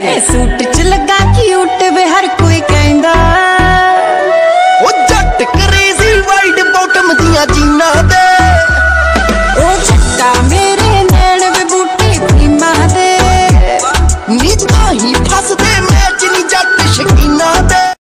suit च लगा